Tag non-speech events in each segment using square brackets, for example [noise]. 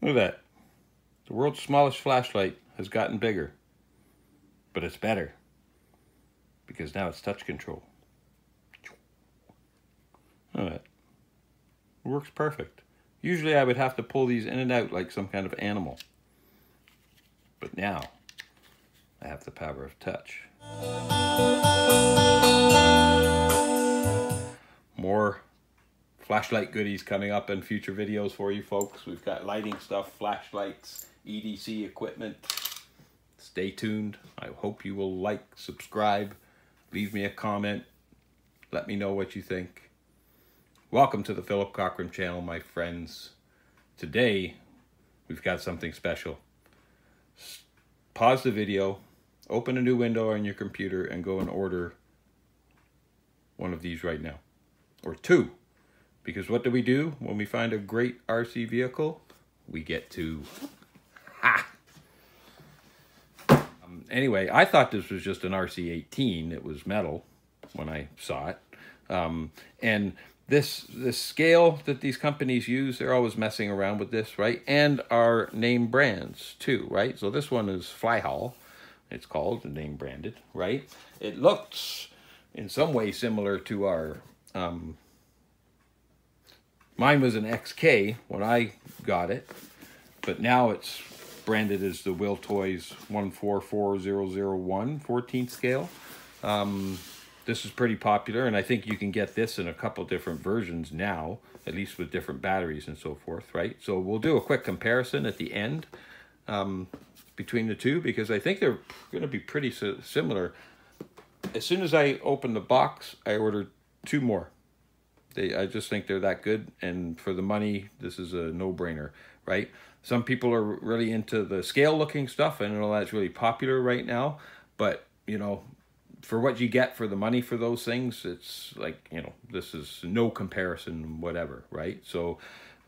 Look at that. The world's smallest flashlight has gotten bigger. But it's better. Because now it's touch control. Look at that. It works perfect. Usually I would have to pull these in and out like some kind of animal. But now, I have the power of touch. More flashlight goodies coming up in future videos for you folks. We've got lighting stuff, flashlights, EDC equipment. Stay tuned. I hope you will like, subscribe, leave me a comment. Let me know what you think. Welcome to the Philip Cockram channel, my friends. Today, we've got something special. Pause the video, open a new window on your computer, and go and order one of these right now. Or two. Because what do we do when we find a great RC vehicle? We get to... [laughs] Ha! Um, anyway, I thought this was just an RC-18. It was metal when I saw it. Um, and this this scale that these companies use, they're always messing around with this, right? And our name brands too, right? So this one is FLYHAL, it's called, name branded, right? It looks in some way similar to our um, Mine was an XK when I got it, but now it's branded as the WLtoys 144001 14th scale. Um, this is pretty popular, and I think you can get this in a couple different versions now, at least with different batteries and so forth, right? So we'll do a quick comparison at the end um, between the two, because I think they're going to be pretty similar. As soon as I opened the box, I ordered two more. They, I just think they're that good, and for the money, this is a no-brainer, right? Some people are really into the scale-looking stuff, and all that's really popular right now. But you know, for what you get for the money for those things, it's like you know, this is no comparison, whatever, right? So,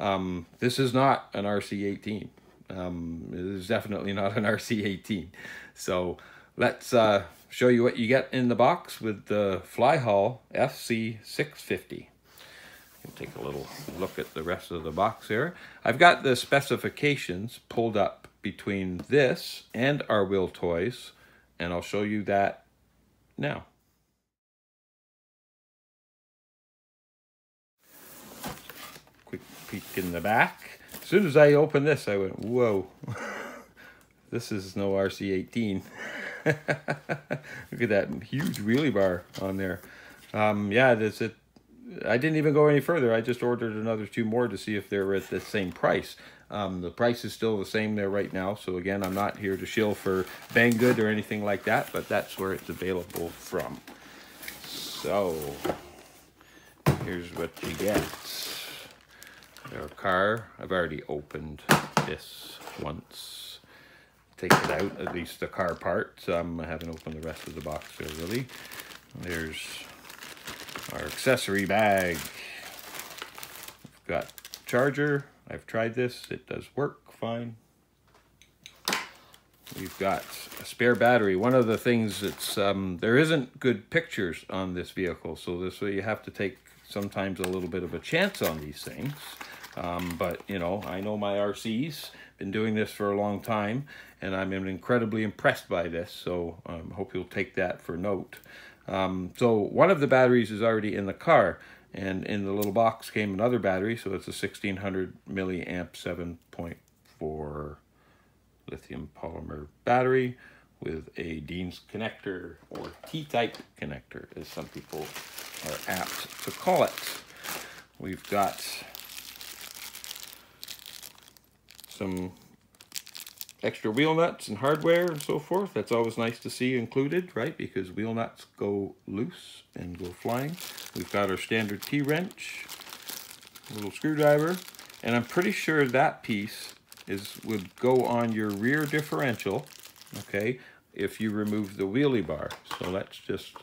um, this is not an RC18. Um, it is definitely not an [laughs] RC18. So, let's uh, show you what you get in the box with the FLYHAL FC650 take a little look at the rest of the box here. I've got the specifications pulled up between this and our WLtoys, and I'll show you that now. Quick peek in the back. As soon as I opened this, I went, whoa, [laughs] this is no RC-18. [laughs] Look at that huge wheelie bar on there. Um, yeah, there's a I didn't even go any further. I just ordered another two more to see if they're at the same price. Um, the price is still the same there right now. So again, I'm not here to shill for Banggood or anything like that, but that's where it's available from. So here's what you get. Our car, I've already opened this once. Take it out, at least the car part. Um, I haven't opened the rest of the box really. There's our accessory bag. We've got charger. I've tried this. It does work fine. We've got a spare battery. One of the things that's, um, there isn't good pictures on this vehicle, so this way you have to take sometimes a little bit of a chance on these things. Um, but, you know, I know my RCs, been doing this for a long time, and I'm incredibly impressed by this, so I um, hope you'll take that for note. Um, so one of the batteries is already in the car and in the little box came another battery. So it's a 1600 milliamp 7.4 lithium polymer battery with a Dean's connector or T-type connector as some people are apt to call it. We've got some extra wheel nuts and hardware and so forth. That's always nice to see included, right? Because wheel nuts go loose and go flying. We've got our standard T-wrench, little screwdriver, and I'm pretty sure that piece is would go on your rear differential, okay, if you remove the wheelie bar. So let's just,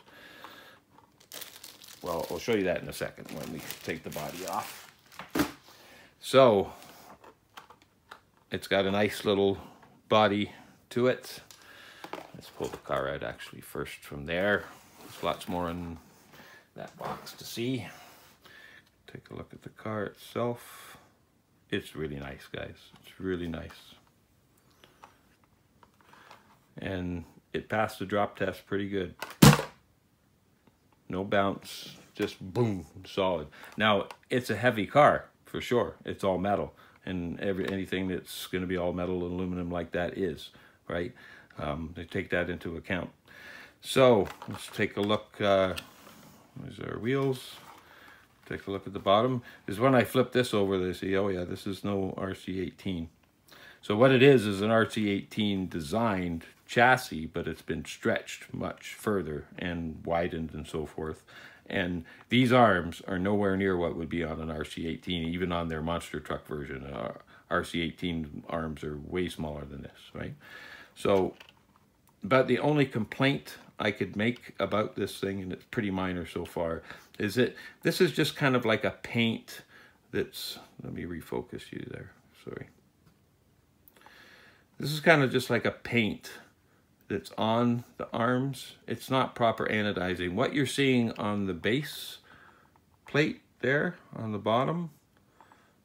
well, I'll show you that in a second when we take the body off. So, it's got a nice little body to it. Let's pull the car out actually first from there. There's lots more in that box to see. Take a look at the car itself. it's really nice, guys. It's really nice. And it passed the drop test pretty good. No bounce, just boom, solid. Now, it's a heavy car, for sure. It's all metal. And every anything that's going to be all metal and aluminum like that is, right? Um, they take that into account. So, let's take a look. Uh, our wheels. Take a look at the bottom. Is when I flip this over, they see, oh yeah, this is no RC18. So what it is is an RC18 designed chassis, but it's been stretched much further and widened and so forth. And these arms are nowhere near what would be on an RC18, even on their monster truck version. Uh, RC18 arms are way smaller than this, right? So, but the only complaint I could make about this thing, and it's pretty minor so far, is that this is just kind of like a paint that's, let me refocus you there, sorry. This is kind of just like a paint that's on the arms. It's not proper anodizing. What you're seeing on the base plate there on the bottom,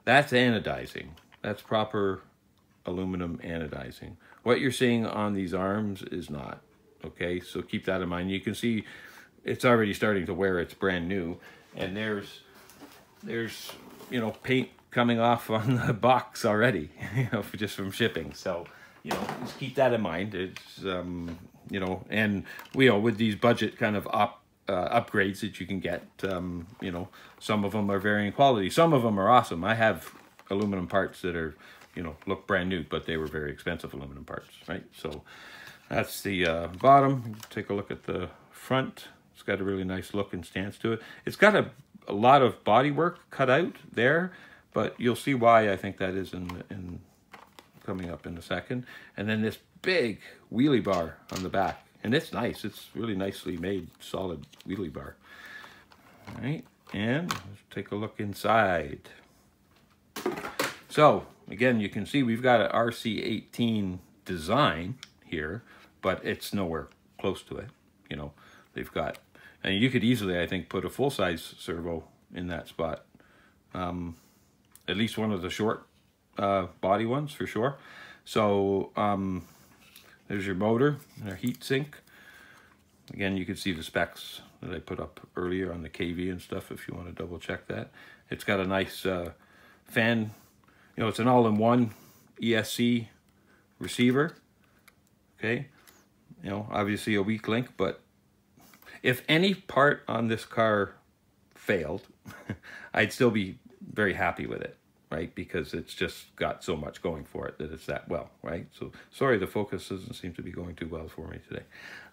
that's anodizing. That's proper aluminum anodizing. What you're seeing on these arms is not. Okay, so keep that in mind. You can see it's already starting to wear. It's brand new, and there's there's you know paint coming off on the [laughs] box already, [laughs] you know, just from shipping. So you know, just keep that in mind. It's, um, you know, and, you know, with these budget kind of up, uh, upgrades that you can get, um, you know, some of them are varying quality. Some of them are awesome. I have aluminum parts that are, you know, look brand new, but they were very expensive aluminum parts, right? So that's the uh, bottom. Take a look at the front. It's got a really nice look and stance to it. It's got a, a lot of body work cut out there, but you'll see why I think that is in, in coming up in a second. And then this big wheelie bar on the back. And it's nice. It's really nicely made, solid wheelie bar. All right, and let's take a look inside. So, again, you can see we've got an RC18 design here, but it's nowhere close to it. You know, they've got, and you could easily, I think, put a full-size servo in that spot. Um, at least one of the short uh, body ones for sure. So um, there's your motor, and our heat sink. Again, you can see the specs that I put up earlier on the KV and stuff if you want to double check that. It's got a nice uh, fan, you know, it's an all-in-one ESC receiver, okay? You know, obviously a weak link, but if any part on this car failed, [laughs] I'd still be very happy with it right? Because it's just got so much going for it that it's that well, right? So sorry, the focus doesn't seem to be going too well for me today.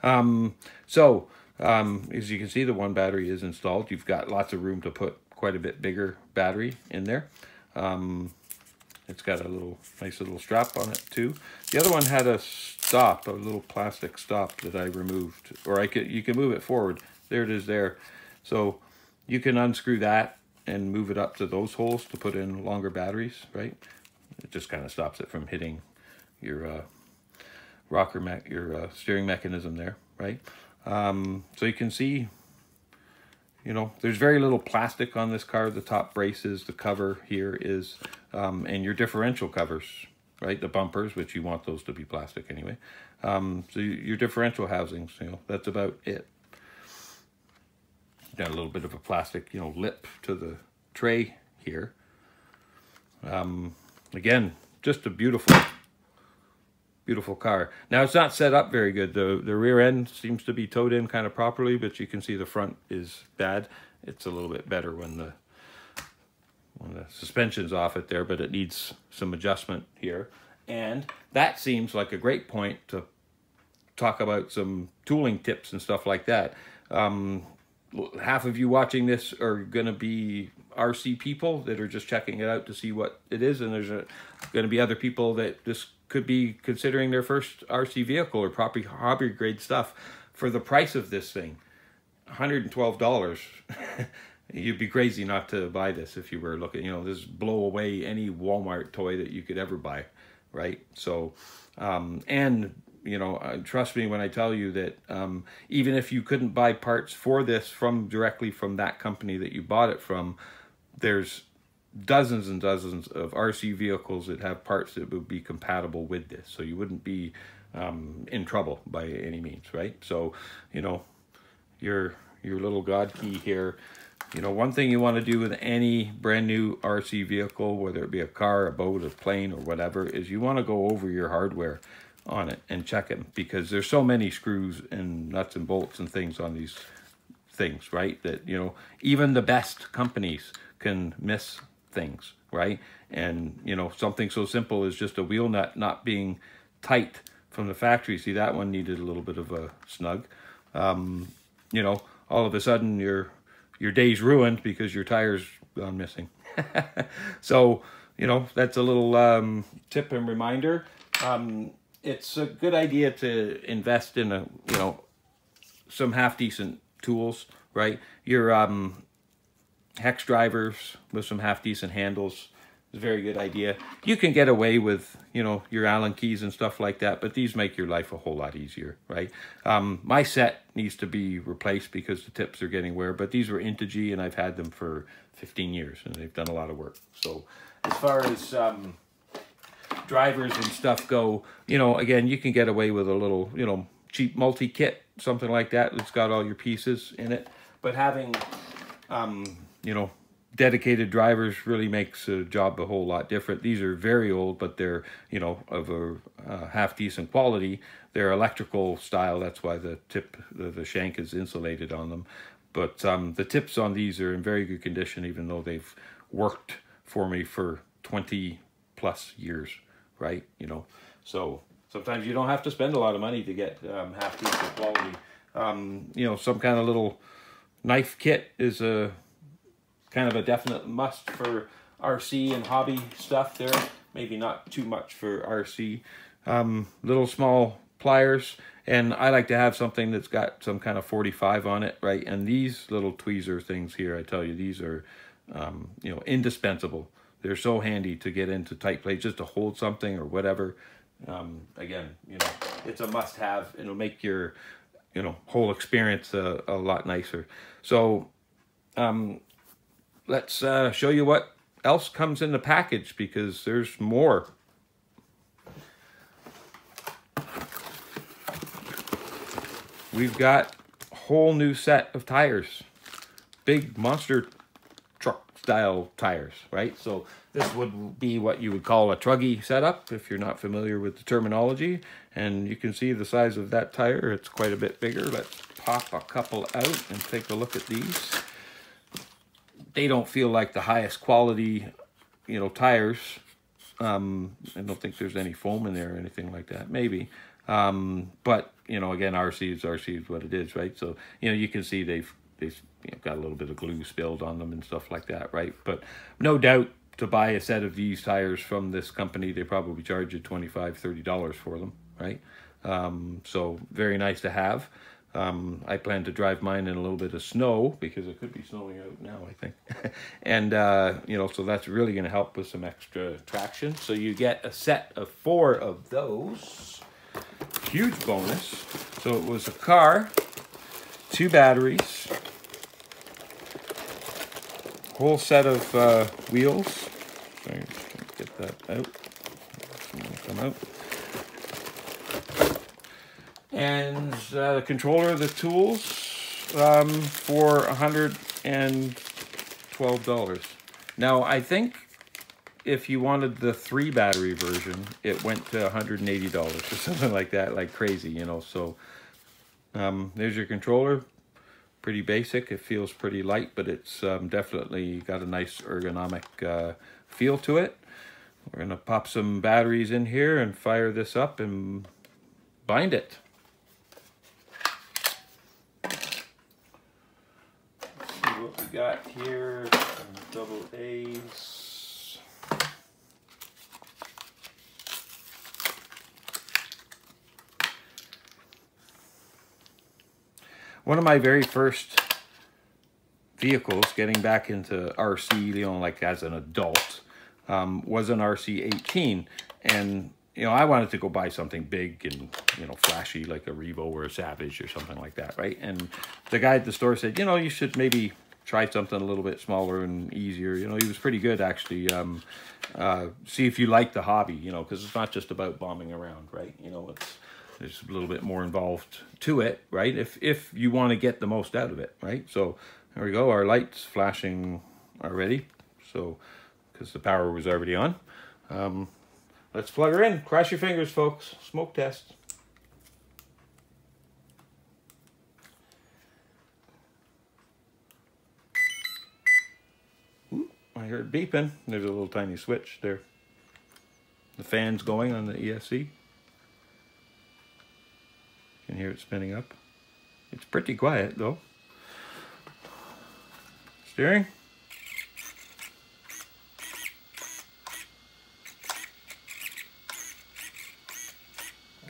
Um, so um, as you can see, the one battery is installed. You've got lots of room to put quite a bit bigger battery in there. Um, it's got a little nice little strap on it too. The other one had a stop, a little plastic stop that I removed, or I could you can move it forward. There it is there. So you can unscrew that and move it up to those holes to put in longer batteries, right? It just kind of stops it from hitting your uh, rocker, me your uh, steering mechanism there, right? Um, so you can see, you know, there's very little plastic on this car. The top braces, the cover here is, um, and your differential covers, right? The bumpers, which you want those to be plastic anyway. Um, so your differential housings, you know, that's about it got a little bit of a plastic, you know, lip to the tray here. Um, again, just a beautiful, beautiful car. Now it's not set up very good. The the rear end seems to be towed in kind of properly, but you can see the front is bad. It's a little bit better when the when the suspension's off it there, but it needs some adjustment here. And that seems like a great point to talk about some tooling tips and stuff like that. Um, half of you watching this are going to be RC people that are just checking it out to see what it is, and there's going to be other people that just could be considering their first RC vehicle or proper hobby grade stuff for the price of this thing, $112. [laughs] You'd be crazy not to buy this if you were looking, you know, this blow away any Walmart toy that you could ever buy, right? So, um, and you know, uh, trust me when I tell you that um, even if you couldn't buy parts for this from directly from that company that you bought it from, there's dozens and dozens of RC vehicles that have parts that would be compatible with this. So you wouldn't be um, in trouble by any means, right? So, you know, your your little God key here. You know, one thing you want to do with any brand new RC vehicle, whether it be a car, a boat, a plane, or whatever, is you want to go over your hardware on it and check it because there's so many screws and nuts and bolts and things on these things, right? That, you know, even the best companies can miss things, right? And, you know, something so simple as just a wheel nut not being tight from the factory. See, that one needed a little bit of a snug. Um, you know, all of a sudden your your day's ruined because your tire's gone missing. [laughs] so, you know, that's a little um, tip and reminder. Um, it's a good idea to invest in a, you know, some half decent tools, right? Your um, hex drivers with some half decent handles is a very good idea. You can get away with, you know, your Allen keys and stuff like that, but these make your life a whole lot easier, right? Um, my set needs to be replaced because the tips are getting wear, but these were Integy and I've had them for 15 years and they've done a lot of work. So as far as um, drivers and stuff go, you know, again, you can get away with a little, you know, cheap multi-kit, something like that. It's got all your pieces in it. But having, um, you know, dedicated drivers really makes a job a whole lot different. These are very old, but they're, you know, of a uh, half decent quality. They're electrical style. That's why the tip, the, the shank is insulated on them. But um, the tips on these are in very good condition, even though they've worked for me for 20 plus years, right? You know, so sometimes you don't have to spend a lot of money to get um, half decent quality. Um, you know, some kind of little knife kit is a kind of a definite must for RC and hobby stuff there. Maybe not too much for RC. Um, little small pliers. And I like to have something that's got some kind of 45 on it, right? And these little tweezer things here, I tell you, these are, um, you know, indispensable. They're so handy to get into tight plates, just to hold something or whatever. Um, again, you know, it's a must-have. It'll make your, you know, whole experience a, a lot nicer. So, um, let's uh, show you what else comes in the package because there's more. We've got a whole new set of tires. Big monster style tires, right? So this would be what you would call a truggy setup if you're not familiar with the terminology. And you can see the size of that tire. It's quite a bit bigger. Let's pop a couple out and take a look at these they don't feel like the highest quality, you know, tires. Um, I don't think there's any foam in there or anything like that. Maybe. Um, but, you know, again, RC is RC is what it is, right? So, you know, you can see they've, they've you know, got a little bit of glue spilled on them and stuff like that, right? But no doubt to buy a set of these tires from this company, they probably charge you $25, $30 for them, right? Um, so very nice to have. Um, I plan to drive mine in a little bit of snow because it could be snowing out now, I think. [laughs] and, uh, you know, so that's really going to help with some extra traction. So you get a set of four of those. Huge bonus. So it was a car, two batteries, whole set of uh, wheels. Sorry, get that out. Come out and uh, the controller, the tools um, for $112. Now, I think if you wanted the three battery version, it went to $180 or [laughs] something like that, like crazy, you know. So um, there's your controller. Pretty basic. It feels pretty light, but it's um, definitely got a nice ergonomic uh, feel to it. We're to pop some batteries in here and fire this up and bind it. See what we got here, double A's. One of my very first vehicles getting back into RC, you know, like as an adult, um, was an RC18. And, you know, I wanted to go buy something big and, you know, flashy like a Revo or a Savage or something like that, right? And the guy at the store said, you know, you should maybe try something a little bit smaller and easier. You know, he was pretty good actually. Um, uh, see if you like the hobby, you know, because it's not just about bombing around, right? You know, it's there's a little bit more involved to it, right? If if you want to get the most out of it, right? So there we go. Our lights flashing already. So because the power was already on. Um, let's plug her in. Cross your fingers, folks. Smoke test. I heard beeping. There's a little tiny switch there. The fan's going on the ESC. Hear it spinning up. It's pretty quiet though. Steering.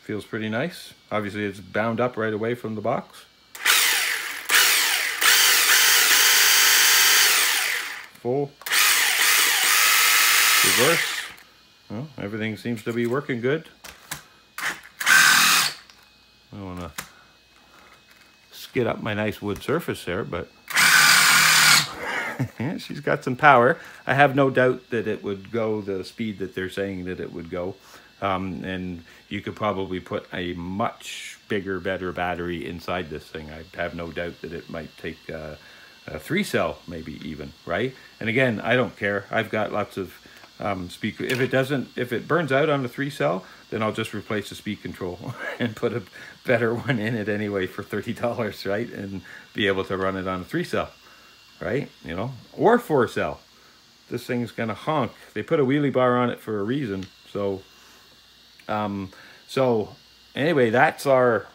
Feels pretty nice. Obviously it's bound up right away from the box. Full. Reverse. Well, everything seems to be working good. I want to skid up my nice wood surface there, but [laughs] she's got some power. I have no doubt that it would go the speed that they're saying that it would go. Um, and you could probably put a much bigger, better battery inside this thing. I have no doubt that it might take uh, a three cell, maybe even, right? And again, I don't care. I've got lots of um, speaker. If it doesn't, if it burns out on the three cell, then I'll just replace the speed control [laughs] and put a better one in it anyway for $30, right? And be able to run it on a three cell, right? You know, or four cell. This thing's gonna honk. They put a wheelie bar on it for a reason. So, um, so anyway, that's our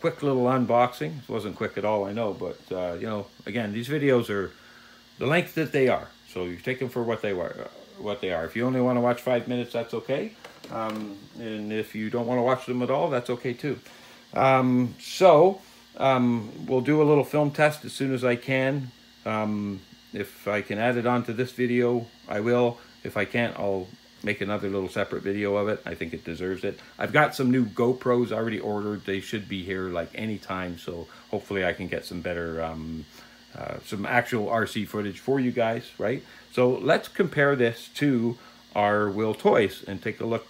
quick little unboxing. It wasn't quick at all, I know, but uh, you know, again, these videos are the length that they are. So you take them for what they were, uh, what they are. If you only want to watch five minutes, that's okay. Um, and if you don't want to watch them at all, that's okay too. Um, so um, we'll do a little film test as soon as I can. Um, if I can add it onto this video, I will. If I can't, I'll make another little separate video of it. I think it deserves it. I've got some new GoPros already ordered. They should be here like anytime, so hopefully I can get some better um, uh, some actual RC footage for you guys, right? So let's compare this to our WLtoys and take a look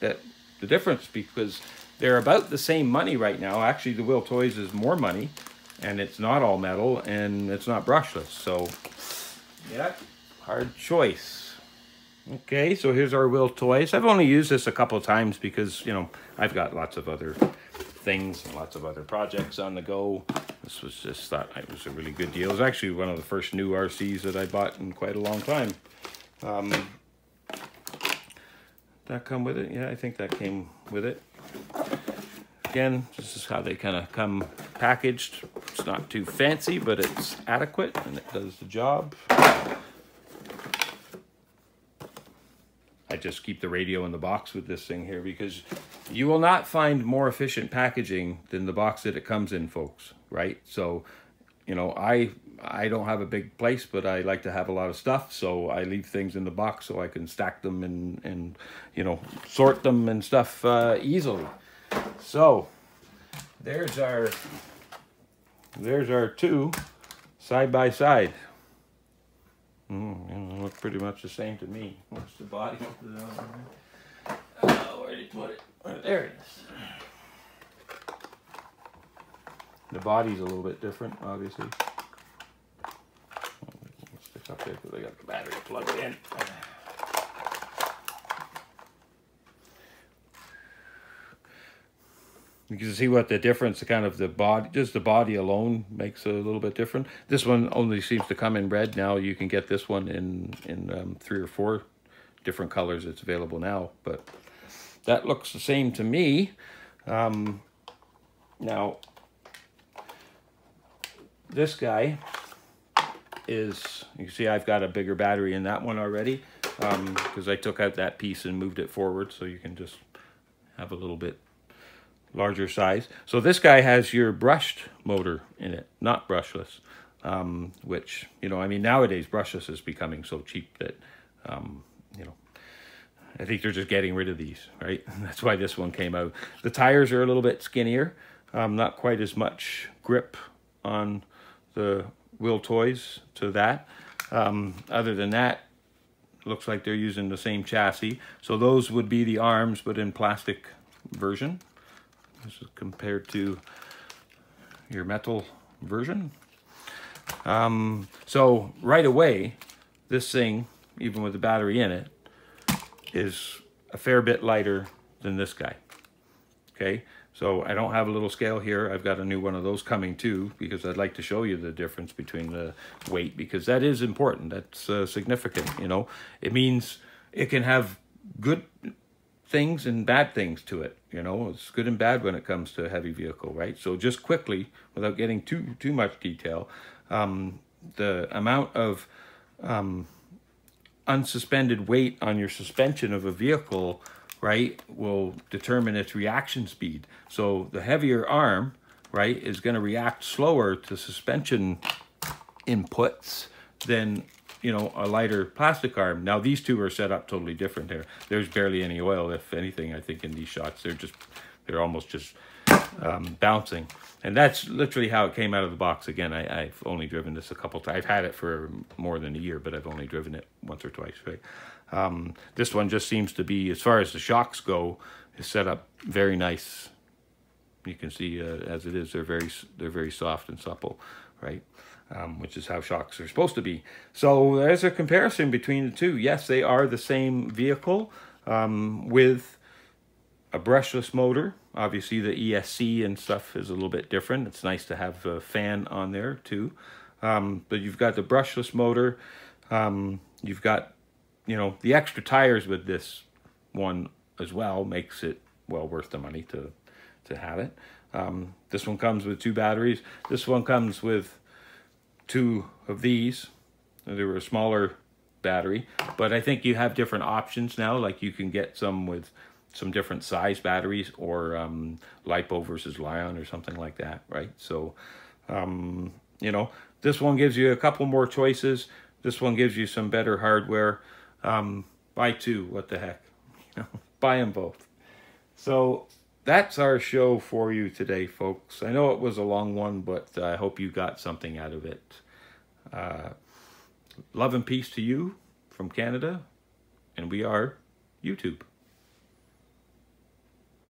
at the difference because they're about the same money right now. Actually, the WLtoys is more money and it's not all metal and it's not brushless. So, yeah, hard choice. Okay, so here's our WLtoys. I've only used this a couple times because, you know, I've got lots of other things and lots of other projects on the go. This was just thought it was a really good deal. It was actually one of the first new RCs that I bought in quite a long time. Um, that come with it? Yeah, I think that came with it. Again, this is how they kind of come packaged. It's not too fancy, but it's adequate and it does the job. I just keep the radio in the box with this thing here because you will not find more efficient packaging than the box that it comes in, folks, right? So, you know, I I don't have a big place, but I like to have a lot of stuff, so I leave things in the box so I can stack them and, and you know, sort them and stuff uh, easily. So, there's our, there's our two side by side. Mm, look pretty much the same to me. What's the body? Oh, where did he put it? There it is. The body's a little bit different, obviously. Stick up there because I got the battery plugged in. You can see what the difference, the kind of the body, just the body alone makes a little bit different. This one only seems to come in red. Now you can get this one in, in um, three or four different colors. It's available now, but that looks the same to me. Um, now, this guy is, you can see I've got a bigger battery in that one already because um, I took out that piece and moved it forward so you can just have a little bit larger size. So this guy has your brushed motor in it, not brushless, um, which, you know, I mean, nowadays brushless is becoming so cheap that, um, you know, I think they're just getting rid of these, right? [laughs] That's why this one came out. The tires are a little bit skinnier, um, not quite as much grip on the WLtoys to that. Um, other than that, looks like they're using the same chassis. So those would be the arms, but in plastic version. This is compared to your metal version. Um, so right away, this thing, even with the battery in it, is a fair bit lighter than this guy. Okay, so I don't have a little scale here. I've got a new one of those coming too because I'd like to show you the difference between the weight because that is important. That's uh, significant, you know. It means it can have good things and bad things to it. You know, it's good and bad when it comes to a heavy vehicle, right? So just quickly, without getting too too much detail, um, the amount of um, unsuspended weight on your suspension of a vehicle, right, will determine its reaction speed. So the heavier arm, right, is going to react slower to suspension inputs than you know, a lighter plastic arm. Now these two are set up totally different here. There's barely any oil, if anything, I think in these shots. They're just, they're almost just um, bouncing. And that's literally how it came out of the box. Again, I, have only driven this a couple times. I've had it for more than a year, but I've only driven it once or twice, right? Um, this one just seems to be, as far as the shocks go, is set up very nice. You can see uh, as it is, they're very, they're very soft and supple, right? Um, which is how shocks are supposed to be. So there's a comparison between the two. Yes, they are the same vehicle um, with a brushless motor. Obviously, the ESC and stuff is a little bit different. It's nice to have a fan on there too. Um, but you've got the brushless motor. Um, you've got, you know, the extra tires with this one as well makes it well worth the money to to have it. Um, this one comes with two batteries. This one comes with two of these. They were a smaller battery, but I think you have different options now. Like you can get some with some different size batteries or um, LiPo versus Li-ion or something like that, right? So, um, you know, this one gives you a couple more choices. This one gives you some better hardware. Um, buy two, what the heck? [laughs] Buy them both. So that's our show for you today, folks. I know it was a long one, but I hope you got something out of it. Uh, love and peace to you from Canada, and we are YouTube.